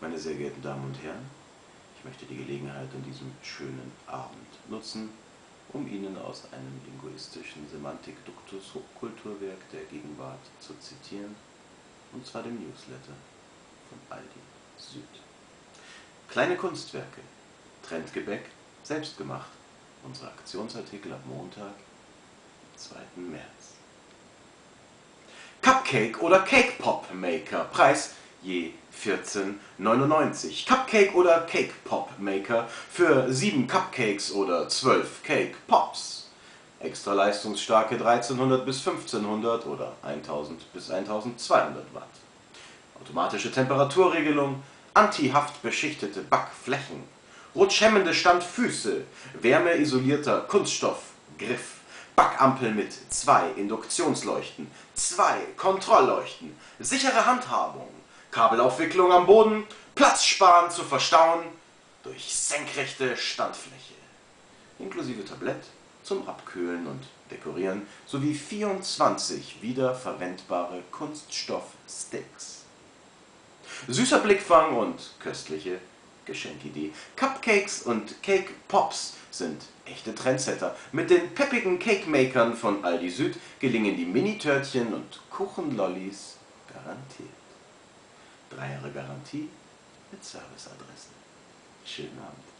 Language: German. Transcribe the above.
Meine sehr geehrten Damen und Herren, ich möchte die Gelegenheit an diesem schönen Abend nutzen, um Ihnen aus einem linguistischen Semantik-Duktus-Kulturwerk der Gegenwart zu zitieren, und zwar dem Newsletter von Aldi Süd. Kleine Kunstwerke, Trendgebäck, selbstgemacht, unsere Aktionsartikel ab Montag, 2. März. Cupcake oder Cake Pop Maker, Preis je 14,99. Cupcake oder Cake Pop Maker? Für 7 Cupcakes oder 12 Cake Pops. Extra leistungsstarke 1300 bis 1500 oder 1000 bis 1200 Watt. Automatische Temperaturregelung, anti-haft beschichtete Backflächen, rutschhemmende Standfüße, wärmeisolierter Kunststoffgriff, Backampel mit zwei Induktionsleuchten, zwei Kontrollleuchten, sichere Handhabung, Kabelaufwicklung am Boden, Platz sparen zu verstauen durch senkrechte Standfläche, inklusive Tablett zum Abkühlen und Dekorieren sowie 24 wiederverwendbare Kunststoffsticks. Süßer Blickfang und köstliche Geschenkidee. Cupcakes und Cake Pops sind echte Trendsetter. Mit den peppigen Cake-Makern von Aldi Süd gelingen die Mini-Törtchen und Kuchenlollis garantiert. Drei Jahre Garantie mit Serviceadressen. Schönen Abend.